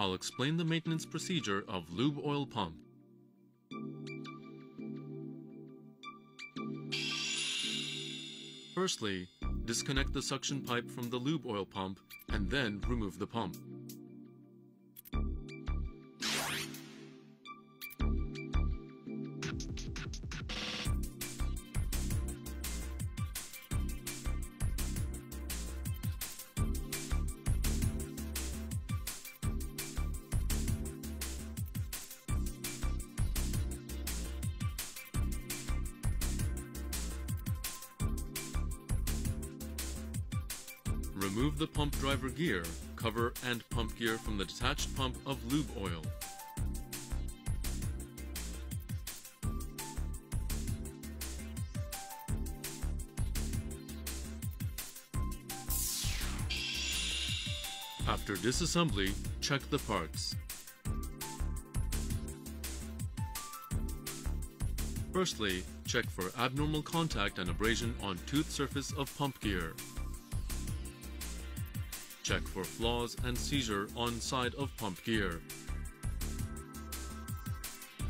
I'll explain the maintenance procedure of lube oil pump. Firstly, disconnect the suction pipe from the lube oil pump and then remove the pump. Remove the pump driver gear, cover and pump gear from the detached pump of lube oil. After disassembly, check the parts. Firstly, check for abnormal contact and abrasion on tooth surface of pump gear. Check for flaws and seizure on side of pump gear.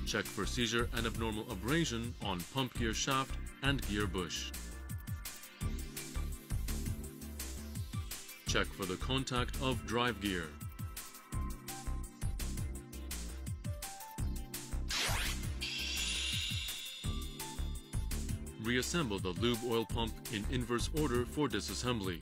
Check for seizure and abnormal abrasion on pump gear shaft and gear bush. Check for the contact of drive gear. Reassemble the lube oil pump in inverse order for disassembly.